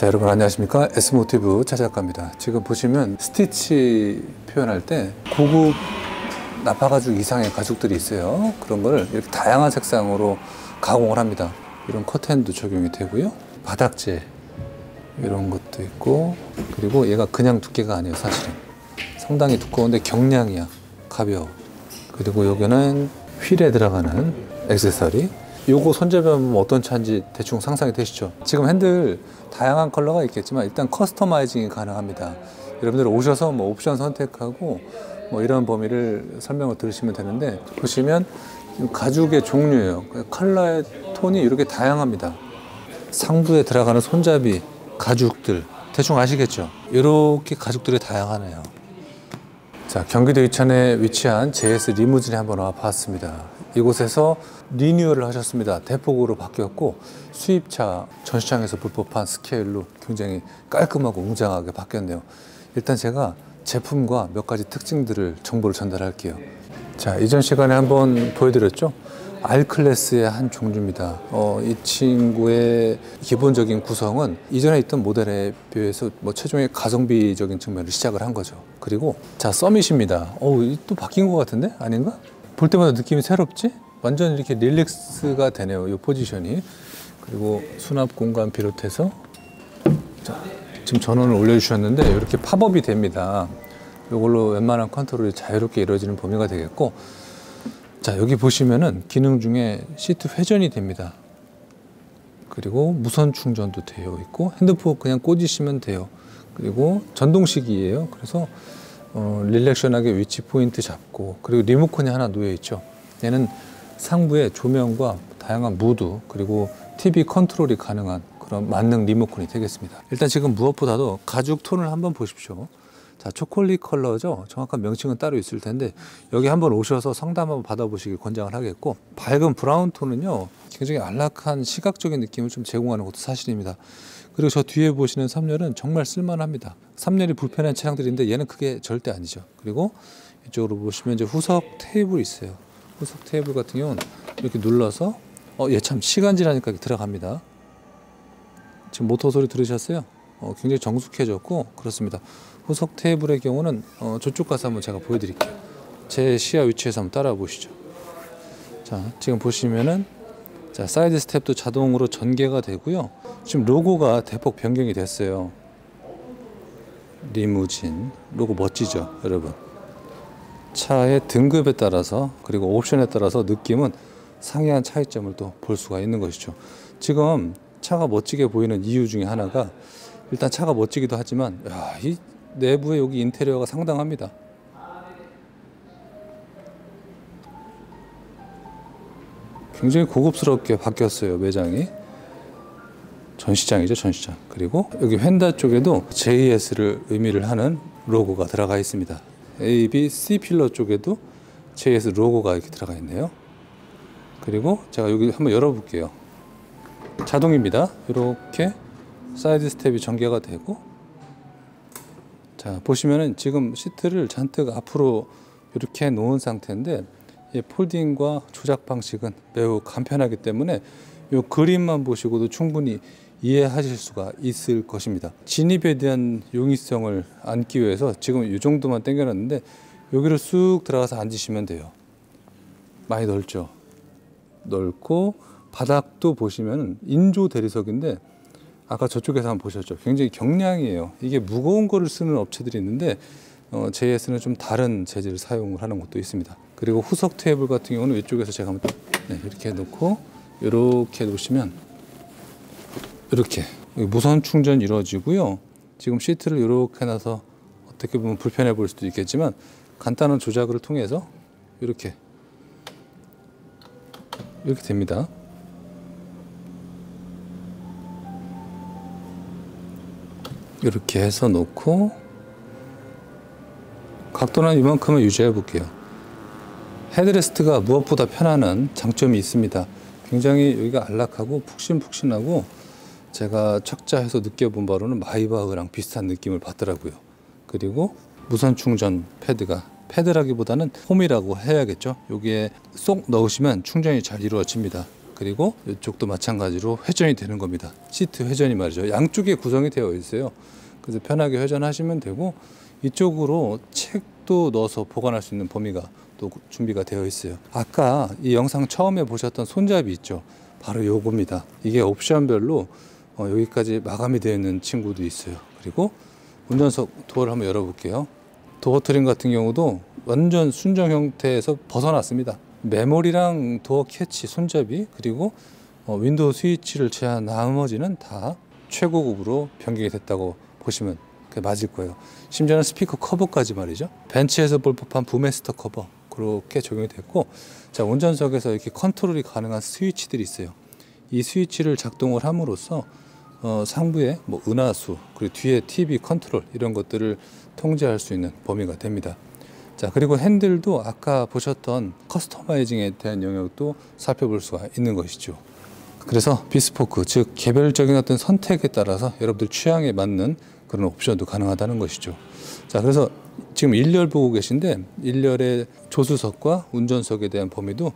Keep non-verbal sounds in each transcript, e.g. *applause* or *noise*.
자 여러분 안녕하십니까? S모티브 차작가입니다. 지금 보시면 스티치 표현할 때 고급 나파 가죽 이상의 가죽들이 있어요. 그런 거를 이렇게 다양한 색상으로 가공을 합니다. 이런 커튼도 적용이 되고요. 바닥재 이런 것도 있고 그리고 얘가 그냥 두께가 아니에요 사실은. 상당히 두꺼운데 경량이야. 가벼워. 그리고 여기는 휠에 들어가는 액세서리 요거 손잡이하면 어떤 차인지 대충 상상이 되시죠? 지금 핸들 다양한 컬러가 있겠지만 일단 커스터마이징이 가능합니다. 여러분들 오셔서 뭐 옵션 선택하고 뭐 이런 범위를 설명을 들으시면 되는데 보시면 가죽의 종류예요. 컬러의 톤이 이렇게 다양합니다. 상부에 들어가는 손잡이 가죽들. 대충 아시겠죠? 이렇게 가죽들이 다양하네요. 자 경기도 이천에 위치한 JS 리무진에 한번 와봤습니다 이곳에서 리뉴얼을 하셨습니다. 대폭으로 바뀌었고 수입차 전시장에서 볼 법한 스케일로 굉장히 깔끔하고 웅장하게 바뀌었네요. 일단 제가 제품과 몇 가지 특징들을 정보를 전달할게요. 자 이전 시간에 한번 보여드렸죠. R 클래스의 한 종류입니다. 어, 이 친구의 기본적인 구성은 이전에 있던 모델에 비해서 뭐 최종의 가성비적인 측면을 시작을 한 거죠. 그리고 자 서밋입니다. 어, 또 바뀐 것 같은데 아닌가? 볼 때마다 느낌이 새롭지? 완전 이렇게 릴렉스가 되네요. 이 포지션이. 그리고 수납 공간 비롯해서 자, 지금 전원을 올려주셨는데 이렇게 팝업이 됩니다. 이걸로 웬만한 컨트롤이 자유롭게 이루어지는 범위가 되겠고 자 여기 보시면은 기능 중에 시트 회전이 됩니다. 그리고 무선 충전도 되어 있고 핸드폰 그냥 꽂으시면 돼요. 그리고 전동식이에요. 그래서 어, relaxing하게 위치 포인트 잡고 그리고 리모컨이 하나 놓여 있죠. 얘는 상부에 조명과 다양한 무드 그리고 TV 컨트롤이 가능한 그런 만능 리모컨이 되겠습니다. 일단 지금 무엇보다도 가죽 톤을 한번 보십시오. 자, 초콜릿 컬러죠. 정확한 명칭은 따로 있을 텐데 여기 한번 오셔서 상담 한번 받아보시길 권장을 하겠고 밝은 브라운 톤은요 굉장히 안락한 시각적인 느낌을 좀 제공하는 것도 사실입니다. 그리고 저 뒤에 보시는 3열은 정말 쓸만합니다. 3열이 불편한 차량들인데 얘는 그게 절대 아니죠. 그리고 이쪽으로 보시면 이제 후석 테이블이 있어요. 후석 테이블 같은 경우는 이렇게 눌러서 어, 얘 참 시간지나니까 들어갑니다. 지금 모터 소리 들으셨어요? 어, 굉장히 정숙해졌고 그렇습니다. 후석 테이블의 경우는 어, 저쪽 가서 한번 제가 보여드릴게요. 제 시야 위치에서 한번 따라 보시죠. 자, 지금 보시면은 자, 사이드 스텝도 자동으로 전개가 되고요. 지금 로고가 대폭 변경이 됐어요. 리무진 로고 멋지죠, 여러분. 차의 등급에 따라서 그리고 옵션에 따라서 느낌은 상이한 차이점을 또 볼 수가 있는 것이죠. 지금 차가 멋지게 보이는 이유 중에 하나가 일단 차가 멋지기도 하지만 야, 이 내부의 여기 인테리어가 상당합니다. 굉장히 고급스럽게 바뀌었어요 매장이 전시장이죠 전시장. 그리고 여기 휀다 쪽에도 JS를 의미를 하는 로고가 들어가 있습니다. A, B, C pillar 쪽에도 JS 로고가 이렇게 들어가 있네요. 그리고 제가 여기 한번 열어볼게요. 자동입니다. 이렇게 사이드 스텝이 전개가 되고 자 보시면은 지금 시트를 잔뜩 앞으로 이렇게 놓은 상태인데 이 폴딩과 조작 방식은 매우 간편하기 때문에 이 그림만 보시고도 충분히 이해하실 수가 있을 것입니다. 진입에 대한 용이성을 안기 위해서 지금 이 정도만 당겨놨는데 여기를 쑥 들어가서 앉으시면 돼요. 많이 넓죠. 넓고 바닥도 보시면 인조 대리석인데 아까 저쪽에서 한번 보셨죠. 굉장히 경량이에요. 이게 무거운 거를 쓰는 업체들이 있는데 어, JS는 좀 다른 재질을 사용을 하는 것도 있습니다. 그리고 후석 테이블 같은 경우는 이쪽에서 제가 한번 네, 이렇게 놓고 이렇게 놓으시면 이렇게 무선 충전 이루어지고요. 지금 시트를 이렇게 놔서 어떻게 보면 불편해 보일 수도 있겠지만 간단한 조작을 통해서 이렇게 이렇게 됩니다. 이렇게 해서 놓고 각도는 이만큼은 유지해 볼게요. 헤드레스트가 무엇보다 편안한 장점이 있습니다. 굉장히 여기가 안락하고 푹신푹신하고 제가 척자해서 느껴본 바로는 마이바흐랑 비슷한 느낌을 받더라고요. 그리고 무선 충전 패드가 패드라기보다는 홈이라고 해야겠죠. 여기에 쏙 넣으시면 충전이 잘 이루어집니다. 그리고 이쪽도 마찬가지로 회전이 되는 겁니다. 시트 회전이 말이죠. 양쪽에 구성이 되어 있어요. 그래서 편하게 회전하시면 되고 이쪽으로 책도 넣어서 보관할 수 있는 범위가 또 준비가 되어 있어요. 아까 이 영상 처음에 보셨던 손잡이 있죠. 바로 요겁니다. 이게 옵션별로 어, 여기까지 마감이 되어 있는 친구도 있어요. 그리고 운전석 도어를 한번 열어볼게요. 도어 트림 같은 경우도 완전 순정 형태에서 벗어났습니다. 메모리랑 도어 캐치, 손잡이 그리고 어, 윈도우 스위치를 제한 나머지는 다 최고급으로 변경이 됐다고 보시면 맞을 거예요. 심지어는 스피커 커버까지 말이죠. 벤츠에서 볼 법한 부메스터 커버 그렇게 적용이 됐고 자 운전석에서 이렇게 컨트롤이 가능한 스위치들이 있어요. 이 스위치를 작동을 함으로써 어, 상부에 뭐 은하수 그리고 뒤에 TV 컨트롤 이런 것들을 통제할 수 있는 범위가 됩니다. 자 그리고 핸들도 아까 보셨던 customizing에 대한 영역도 살펴볼 수가 있는 것이죠. 그래서 비스포크 즉 개별적인 어떤 선택에 따라서 여러분들 취향에 맞는 그런 옵션도 가능하다는 것이죠. 자 그래서 지금 1열 보고 계신데 1열의 조수석과 운전석에 대한 범위도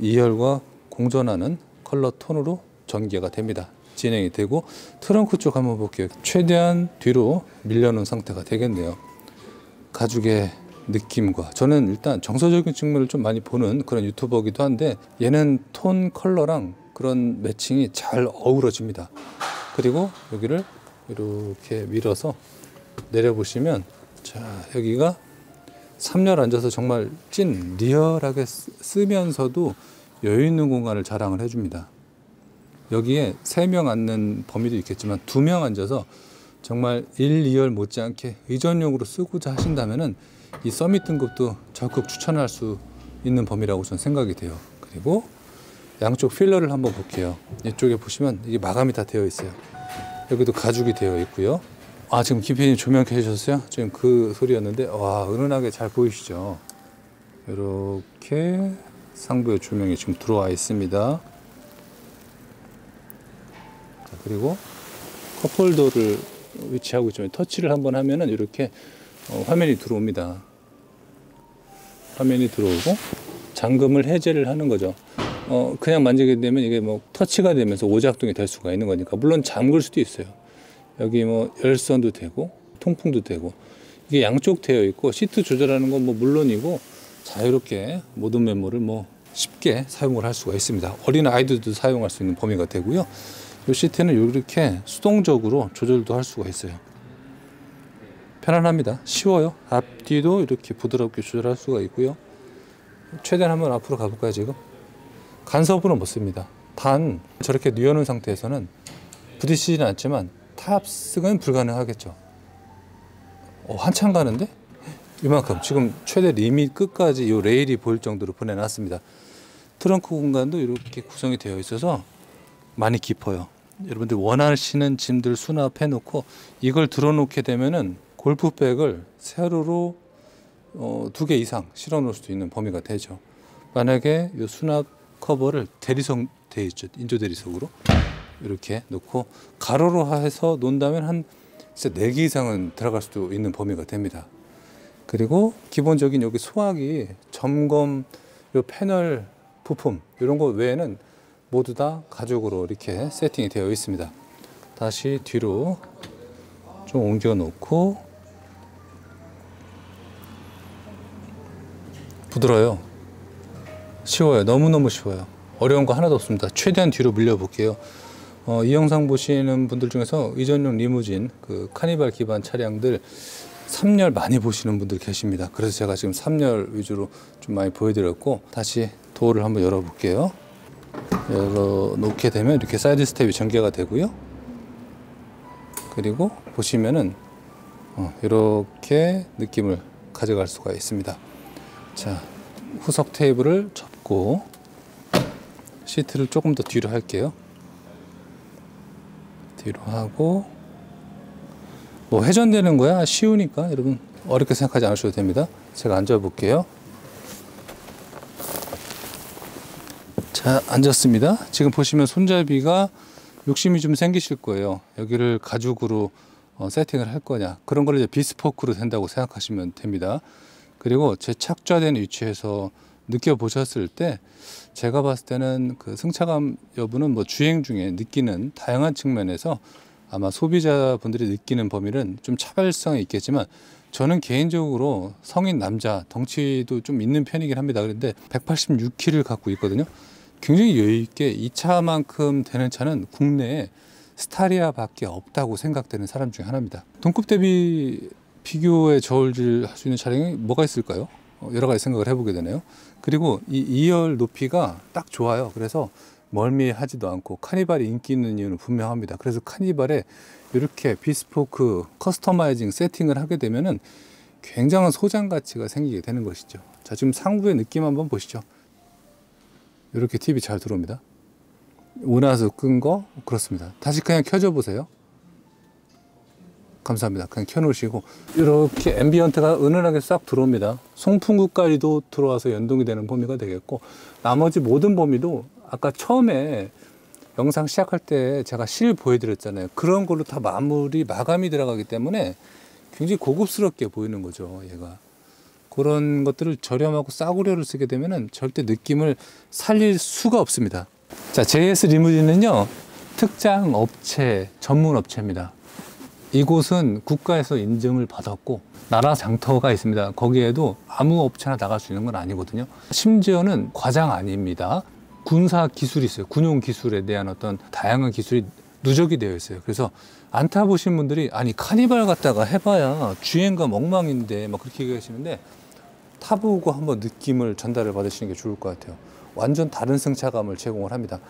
2열과 공존하는 컬러 톤으로 전개가 됩니다. 진행이 되고 트렁크 쪽 한번 볼게요. 최대한 뒤로 밀려놓은 상태가 되겠네요. 가죽의 느낌과 저는 일단 정서적인 측면을 좀 많이 보는 그런 유튜버기도 한데 얘는 톤 컬러랑 그런 매칭이 잘 어우러집니다. 그리고 여기를 이렇게 밀어서 내려보시면 자 여기가 3열 앉아서 정말 찐 리얼하게 쓰면서도 여유 있는 공간을 자랑을 해줍니다. 여기에 3명 앉는 범위도 있겠지만 2명 앉아서 정말 1, 2열 못지않게 의전용으로 쓰고자 하신다면은 이 서밋 등급도 적극 추천할 수 있는 범위라고 저는 생각이 돼요. 그리고 양쪽 필러를 한번 볼게요. 이쪽에 보시면 이게 마감이 다 되어 있어요. 여기도 가죽이 되어 있고요. 아 지금 김PD님 조명 켜주셨어요? 지금 그 소리였는데 와 은은하게 잘 보이시죠? 이렇게 상부의 조명이 지금 들어와 있습니다. 자, 그리고 컵홀더를 위치하고 있지만 터치를 한번 하면은 이렇게 어, 화면이 들어옵니다. 화면이 들어오고 잠금을 해제를 하는 거죠. 어, 그냥 만지게 되면 이게 뭐 터치가 되면서 오작동이 될 수가 있는 거니까 물론 잠글 수도 있어요. 여기 뭐 열선도 되고 통풍도 되고 이게 양쪽 되어 있고 시트 조절하는 건 뭐 물론이고 자유롭게 모든 메모를 뭐 쉽게 사용을 할 수가 있습니다. 어린 아이들도 사용할 수 있는 범위가 되고요. 이 시트는 이렇게 수동적으로 조절도 할 수가 있어요. 편안합니다. 쉬워요. 앞뒤도 이렇게 부드럽게 조절할 수가 있고요. 최대한 한번 앞으로 가볼까요, 지금? 간섭으로 못 씁니다. 단, 저렇게 뉘어놓은 상태에서는 부딪히지는 않지만 탑승은 불가능하겠죠. 어, 한참 가는데? 이만큼. 지금 최대 리밋 끝까지 이 레일이 보일 정도로 보내놨습니다. 트렁크 공간도 이렇게 구성이 되어 있어서 많이 깊어요. 여러분들 원하시는 짐들 수납해 놓고 이걸 들어 놓게 되면은 골프백을 세로로 어, 두 개 이상 실어 놓을 수 있는 범위가 되죠. 만약에 이 수납 커버를 대리석 돼 있죠. 인조 대리석으로 이렇게 놓고 가로로 해서 놓는다면 한 진짜 4개 이상은 들어갈 수도 있는 범위가 됩니다. 그리고 기본적인 여기 소화기, 점검, 요 패널 부품 이런 거 외에는 모두 다 가죽으로 이렇게 세팅이 되어 있습니다. 다시 뒤로 좀 옮겨 놓고 부드러워요. 쉬워요. 너무너무 쉬워요. 어려운 거 하나도 없습니다. 최대한 뒤로 밀려 볼게요. 어, 이 영상 보시는 분들 중에서 이전용 리무진, 그 카니발 기반 차량들 3열 많이 보시는 분들 계십니다. 그래서 제가 지금 3열 위주로 좀 많이 보여드렸고 다시 도어를 한번 열어볼게요. 열어 놓게 되면 이렇게 side step이 전개가 되고요. 그리고 보시면은 어, 이렇게 느낌을 가져갈 수가 있습니다. 자, 후석 테이블을 접고 시트를 조금 더 뒤로 할게요. 뒤로 하고 뭐 회전되는 거야 쉬우니까 여러분 어렵게 생각하지 않으셔도 됩니다. 제가 앉아 볼게요. 자, 앉았습니다. 지금 보시면 손잡이가 욕심이 좀 생기실 거예요. 여기를 가죽으로 어, 세팅을 할 거냐. 그런 걸 이제 비스포크로 된다고 생각하시면 됩니다. 그리고 제 착좌된 위치에서 느껴보셨을 때 제가 봤을 때는 그 승차감 여부는 뭐 주행 중에 느끼는 다양한 측면에서 아마 소비자분들이 느끼는 범위는 좀 차별성이 있겠지만 저는 개인적으로 성인 남자 덩치도 좀 있는 편이긴 합니다. 그런데 186kg를 갖고 있거든요. 굉장히 여유 있게 이 차만큼 되는 차는 국내에 스타리아밖에 없다고 생각되는 사람 중에 하나입니다. 동급 대비 비교에 저울질 할 수 있는 차량이 뭐가 있을까요? 어, 여러 가지 생각을 해보게 되네요. 그리고 이 2열 높이가 딱 좋아요. 그래서 멀미하지도 않고 카니발이 인기 있는 이유는 분명합니다. 그래서 카니발에 이렇게 bespoke customizing 세팅을 하게 되면은 굉장한 소장 가치가 생기게 되는 것이죠. 자, 지금 상부의 느낌 한번 보시죠. 이렇게 TV 잘 들어옵니다. 은하수 끈 거 그렇습니다. 다시 그냥 켜줘 보세요. 감사합니다. 그냥 켜놓으시고 이렇게 ambient가 은은하게 싹 들어옵니다. 송풍구까지도 들어와서 연동이 되는 범위가 되겠고 나머지 모든 범위도 아까 처음에 영상 시작할 때 제가 실 보여드렸잖아요. 그런 걸로 다 마무리 마감이 들어가기 때문에 굉장히 고급스럽게 보이는 거죠. 얘가 그런 것들을 저렴하고 싸구려를 쓰게 되면은 절대 느낌을 살릴 수가 없습니다. 자, JS 리무진은요 특장 업체 전문 업체입니다. 이곳은 국가에서 인증을 받았고 나라 장터가 있습니다. 거기에도 아무 업체나 나갈 수 있는 건 아니거든요. 심지어는 과장 아닙니다. 군사 기술이 있어요. 군용 기술에 대한 어떤 다양한 기술이 누적이 되어 있어요. 그래서 안 타보신 분들이 아니 카니발 갔다가 해봐야 주행감 엉망인데 막 그렇게 얘기하시는데 타보고 한번 느낌을 전달을 받으시는 게 좋을 것 같아요. 완전 다른 승차감을 제공을 합니다.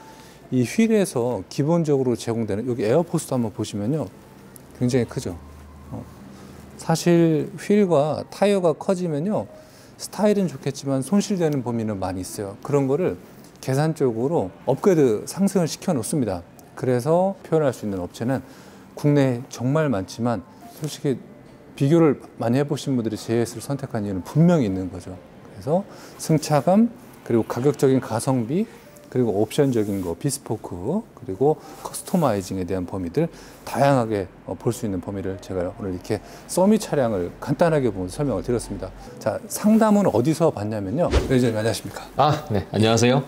이 휠에서 기본적으로 제공되는 여기 에어포스도 한번 보시면요. 굉장히 크죠. 어. 사실 휠과 타이어가 커지면요. 스타일은 좋겠지만 손실되는 범위는 많이 있어요. 그런 거를 계산적으로 업그레이드 상승을 시켜 놓습니다. 그래서 표현할 수 있는 업체는 국내에 정말 많지만 솔직히 비교를 많이 해보신 분들이 JS를 선택한 이유는 분명히 있는 거죠. 그래서 승차감 그리고 가격적인 가성비 그리고 옵션적인 거 비스포크 그리고 커스터마이징에 대한 범위들 다양하게 어, 볼수 있는 범위를 제가 오늘 이렇게 서미 차량을 간단하게 보면서 설명을 드렸습니다. 자 상담은 어디서 받냐면요. 매니저님 안녕하십니까? 아, 네. 안녕하세요.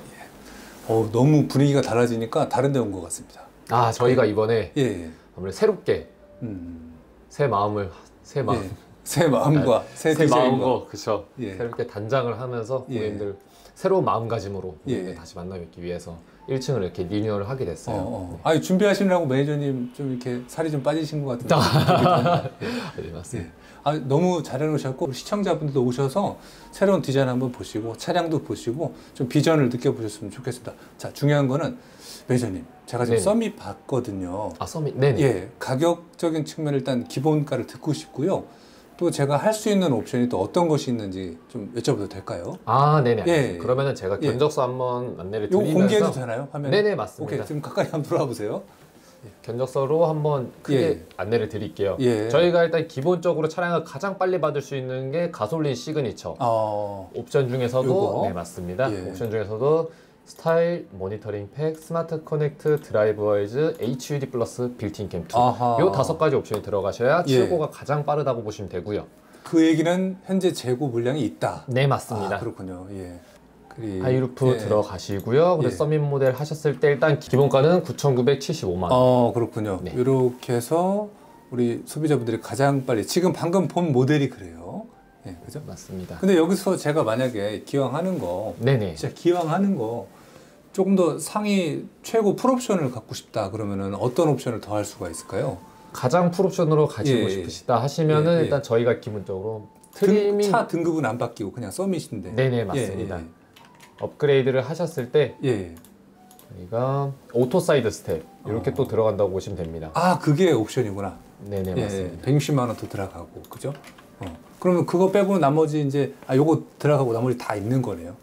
어, 너무 분위기가 달라지니까 다른 데 온 것 같습니다. 아, 저희가 이번에 예, 예. 아무래도 새롭게 음, 새 마음을 새 마음 예. 새 마음과 새, 새 디자인과 마음과 그쵸 예. 새롭게 단장을 하면서 예. 고객님들 새로운 마음가짐으로 예. 다시 만나 뵙기 위해서 1층을 이렇게 리뉴얼을 하게 어, 됐어요. 어. 아니 준비하시느라고 매니저님 좀 이렇게 살이 좀 빠지신 것 같은데. *laughs* 네, 맞습니다. 예. 아, 너무 잘해놓으셨고 시청자분들도 오셔서 새로운 디자인 한번 보시고 차량도 보시고 좀 비전을 느껴보셨으면 좋겠습니다. 자 중요한 거는 매니저님 제가 지금 네네. 썸이 봤거든요. 아, 서밋. 네네. 예, 가격적인 측면 일단 기본가를 듣고 싶고요. 또 제가 할 수 있는 옵션이 또 어떤 것이 있는지 좀 여쭤봐도 될까요? 아, 네네. 예. 그러면은 제가 예. 견적서 한번 안내를 드리면서 공개해도 되나요? 화면에? 네네, 맞습니다. 오케이, 지금 가까이 한번 돌아와 보세요. 견적서로 한번 크게 예. 안내를 드릴게요. 예. 저희가 일단 기본적으로 차량을 가장 빨리 받을 수 있는 게 가솔린 시그니처. 어, 옵션 중에서도 요거? 네 맞습니다. 예. 옵션 중에서도 스타일, 모니터링 팩, smart connect, drive wise, HUD 플러스 built-in cam2 아하. 요 다섯 가지 옵션이 들어가셔야 예. 출고가 가장 빠르다고 보시면 되고요. 그 얘기는 현재 재고 물량이 있다. 네 맞습니다. 아, 그렇군요. 예. 그리 high roof 예. 들어가시고요. 근데 예. 서밋 모델 하셨을 때 일단 기본가는 9,975만 원. 어, 그렇군요. 네. 이렇게 해서 우리 소비자분들이 가장 빨리 지금 방금 본 모델이 그래요. 예, 그죠? 맞습니다. 근데 여기서 제가 만약에 기왕하는 거 네네. 진짜 기왕하는 거 조금 더 상위 최고 풀옵션을 갖고 싶다 그러면은 어떤 옵션을 더 할 수가 있을까요? 가장 풀옵션으로 가지고 예, 예. 싶으시다 하시면은 예, 예. 일단 저희가 기본적으로 등, 트리밍 차 등급은 안 바뀌고 그냥 서밋인데. 네네, 맞습니다. 예, 업그레이드를 하셨을 때 예, 예. 저희가 auto side step 이렇게 어. 또 들어간다고 보시면 됩니다. 아 그게 옵션이구나. 네네 예, 맞습니다. 160만 원 더 들어가고 그죠? 어. 그러면 그거 빼고 나머지 이제 아 요거 들어가고 나머지 다 있는 거네요.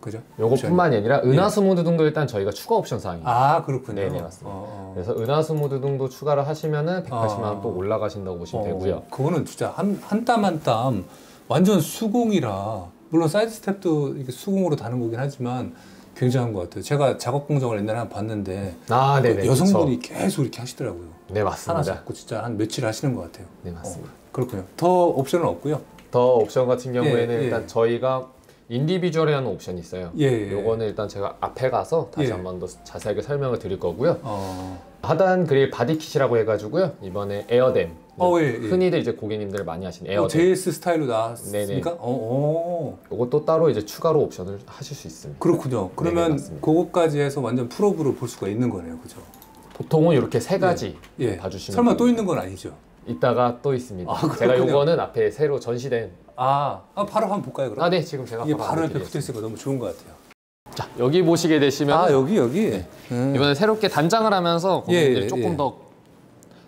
그죠? 요거뿐만이 아니라 은하수 모드 등도 일단 저희가 추가 옵션 사항입니다. 아 그렇군요. 네네, 맞습니다. 어, 어. 그래서 은하수 모드 등도 추가를 하시면은 180만 원 아. 또 올라가신다고 보시면 어, 되고요. 그거는 진짜 한 한 땀 한 땀 완전 수공이라 물론 side step도 이렇게 수공으로 다는 거긴 하지만 굉장한 것 같아요. 제가 작업 공정을 옛날에 한번 봤는데 아그 네네. 여성분이 그쵸. 계속 이렇게 하시더라고요. 네 하나 맞습니다. 잡고 진짜 한 며칠 하시는 것 같아요. 네 맞습니다. 어, 그렇군요. 더 옵션은 없고요. 더 옵션 같은 경우에는 예, 예. 일단 저희가 individual이라는 옵션이 있어요. 예, 예. 요거는 일단 제가 앞에 가서 다시 예. 한번 더 자세하게 설명을 드릴 거고요. 어. 하단 그릴 body kit이라고 해가지고요. 이번에 air dam. 어, 예, 예. 흔히들 이제 고객님들 많이 하시는 어, 에어댐. JS 스타일로 나왔습니까? 어, 어. 요것도 따로 이제 추가로 옵션을 하실 수 있습니다. 그렇군요. 그러면 맞습니다. 그거까지 해서 완전 풀업으로 볼 수가 있는 거네요. 그죠? 보통은 이렇게 세 가지 예. 봐주시면 설마 또 됩니다. 있는 건 아니죠? 이따가 또 있습니다. 아, 제가. 요거는 앞에 새로 전시된 아, 아 바로 한번 볼까요, 그럼? 아, 네, 지금 제가 이게 바로 옆에 안내드리겠습니다. 붙어 있으니까 너무 좋은 것 같아요. 자, 여기 보시게 되시면 아, 여기 여기. 음. 이번에 새롭게 단장을 하면서 고객님들이 예, 조금 예. 더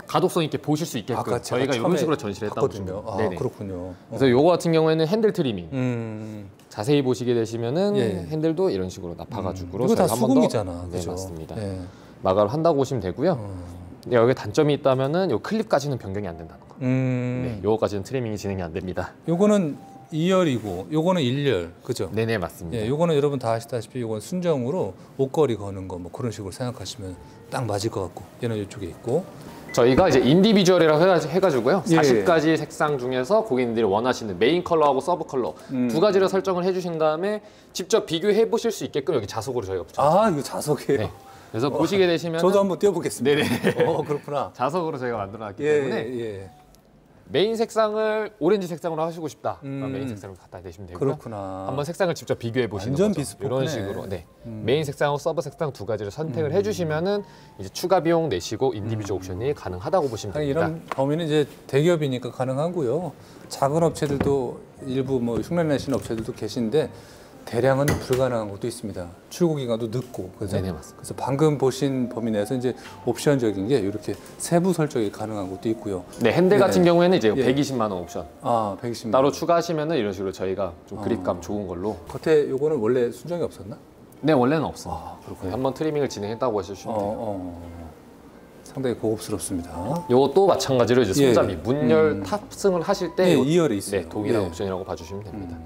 가독성 있게 보실 수 있게끔 아까 제가 저희가 이런 식으로 전시를 했다고. 보시면 아, 네네. 그렇군요. 어. 그래서 요거 같은 경우에는 핸들 트리밍 음. 자세히 보시게 되시면은 예. 핸들도 이런 식으로 나파가죽으로 이거 다 수공이잖아. 네 그죠? 맞습니다 예. 마감을 한다고 보시면 되고요 어. 근데 여기 단점이 있다면은 요 클립까지는 변경이 안 된다는 거 음. 네, 요거까지는 트리밍이 진행이 안 됩니다 요거는 2열이고 요거는 1열. 그죠? 네네 맞습니다 예, 요거는 여러분 다 아시다시피 요건 순정으로 옷걸이 거는 거 뭐 그런 식으로 생각하시면 딱 맞을 것 같고 얘는 이쪽에 있고 저희가 이제 individual이라고 해가- 해가지고요 예. 40가지 색상 중에서 고객님들이 원하시는 메인 컬러하고 서브 컬러 음. 두 가지를 설정을 해주신 다음에 직접 비교해 보실 수 있게끔 여기 자석으로 저희가 붙여 아 이거 자석이에요. 네. 그래서 보시게 되시면 저도 한번 띄워보겠습니다. 네네. 어 그렇구나. 자석으로 저희가 만들어놨기 예, 때문에 예. 메인 색상을 오렌지 색상으로 하시고 싶다. 그럼 음. 메인 색상으로 갖다 대시면 되고요. 그렇구나. 한번 색상을 직접 비교해 보시는 완전 거죠. bespoke네. 이런 식으로 네. 음. 메인 색상하고 서브 색상 두 가지를 선택을 해주시면은 이제 추가 비용 내시고 individual 옵션이 가능하다고 보시면 아니, 됩니다. 이런 범위는 이제 대기업이니까 가능하고요. 작은 업체들도 일부 뭐 흉내 내시는 업체들도 계신데 대량은 불가능한 것도 있습니다. 출고 기간도 늦고 그죠? 네네. 그래서 방금 보신 범위 내에서 이제 옵션적인 게 이렇게 세부 설정이 가능한 것도 있고요. 네 핸들 네. 같은 경우에는 이제 예. 120만 원 옵션 아, 120만. 따로 추가하시면은 이런 식으로 저희가 좀 어. 그립감 좋은 걸로. 겉에 요거는 원래 순정이 없었나? 네 원래는 없습니다. 아, 네, 한번 트리밍을 진행했다고 하시면 어, 돼요. 어. 상당히 고급스럽습니다. 요것도 마찬가지로 이제 예. 손잡이 문열 음. 탑승을 하실 때 네, 요- 2열에 있어요. 네, 동일한 예. 옵션이라고 봐주시면 됩니다.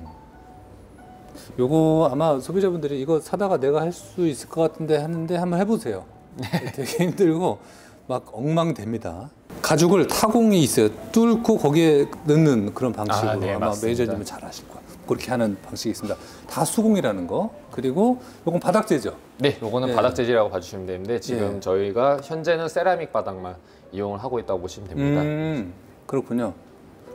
요거 아마 소비자분들이 이거 사다가 내가 할 수 있을 것 같은데 하는데 한번 해보세요. *laughs* 되게 힘들고 막 엉망됩니다. 가죽을 타공이 있어요. 뚫고 거기에 넣는 그런 방식으로 아, 네, 맞습니다. 매니저님은 잘 아실 거예요. 그렇게 하는 방식이 있습니다. 다 수공이라는 거. 그리고 요건 바닥재죠. 네, 요거는 예. 바닥 재질이라고 봐주시면 되는데 지금 예. 저희가 현재는 세라믹 바닥만 이용을 하고 있다고 보시면 됩니다. 음, 그렇군요.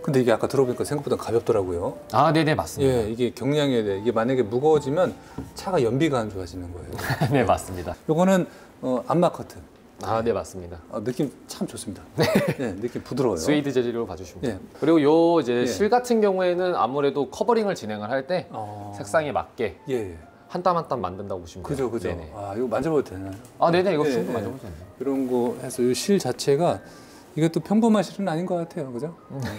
근데 이게 아까 들어보니까 생각보다 가볍더라고요. 아, 네네 맞습니다. 예, 이게 경량에 대해 이게 만약에 무거워지면 차가 연비가 안 좋아지는 거예요. *laughs* 네 맞습니다. 요거는 어, 안마 커튼. 아, 네 맞습니다. 아, 느낌 참 좋습니다. *laughs* 네, 느낌 부드러워요. 스웨이드 재질로 봐주시면 예. 돼요. 그리고 요 이제 예. 실 같은 경우에는 아무래도 covering을 진행을 할때 어... 색상에 맞게 예, 예. 한땀 한 땀 만든다고 보시면 그죠, 돼요. 그죠. 네네. 아, 이거 만져봐도 되나요? 아, 네네 이거 예, 충분히 예. 만져보세요. 이런 거 해서 이 실 자체가 이것도 평범한 실은 아닌 것 같아요, 그죠?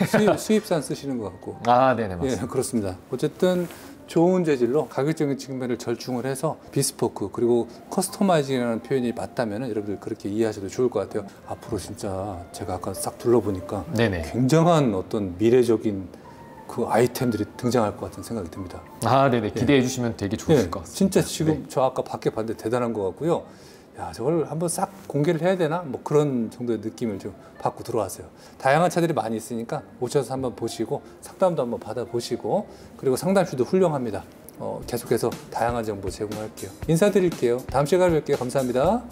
수입, 수입산 쓰시는 것 같고. 아, 네네 맞습니다. 예, 그렇습니다. 어쨌든 좋은 재질로 가격적인 측면을 절충을 해서 bespoke 그리고 customizing이라는 표현이 맞다면 여러분들 그렇게 이해하셔도 좋을 것 같아요. 앞으로 진짜 제가 아까 싹 둘러보니까 네네. 굉장한 어떤 미래적인 그 아이템들이 등장할 것 같은 생각이 듭니다. 아, 네네 기대해 주시면 되게 좋으실 예, 것 같습니다. 진짜 지금 저 아까 밖에 봤는데 대단한 것 같고요. 야, 저걸 한번 싹 공개를 해야 되나? 뭐 그런 정도의 느낌을 좀 받고 들어왔어요. 다양한 차들이 많이 있으니까 오셔서 한번 보시고 상담도 한번 받아보시고 그리고 상담실도 훌륭합니다. 어, 계속해서 다양한 정보 제공할게요. 인사드릴게요. 다음 시간에 뵐게요. 감사합니다.